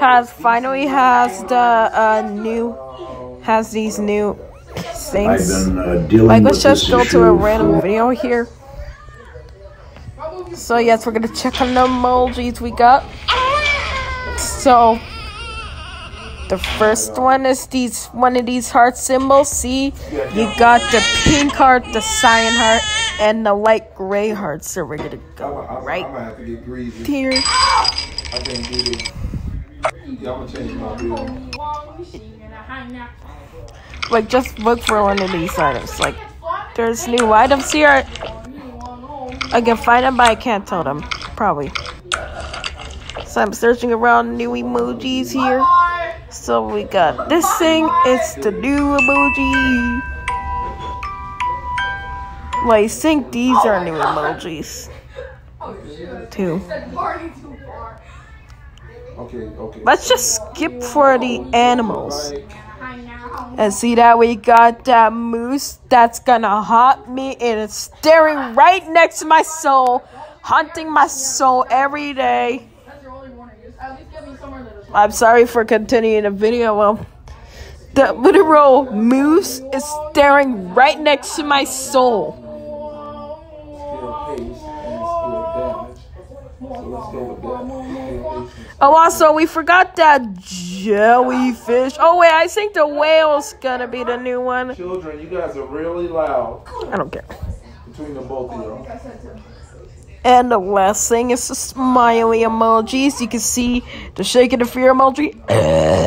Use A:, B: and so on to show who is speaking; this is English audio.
A: has finally has the uh, new has these new things.
B: been uh,
A: Like, let's just go to a random video here. So yes, we're gonna check on the emojis we got. So the first one is these one of these heart symbols. See, you got the pink heart, the cyan heart, and the light gray heart. So we're gonna go right
C: I'm gonna have to get greasy.
A: here.
C: I'm gonna change my.
A: Like just look for one of these items. Like there's new items here. I can find them, but I can't tell them. Probably. So I'm searching around new emojis here. So we got this thing. It's the new emoji. Well, I think these are new emojis. Oh. Too.
C: Okay.
A: Let's just skip for the animals. And see that we got that moose that's gonna haunt me and it's staring right next to my soul, haunting my soul every day. I'm sorry for continuing the video. Well, the literal moose is staring right next to my soul. Oh, also, we forgot that jellyfish. Oh, wait, I think the whale's gonna be the new one.
C: Children, you guys are really loud
A: I don't care.
C: between the both of y'all.
A: And the last thing is the smiley emojis. You can see the shake of the fear emoji.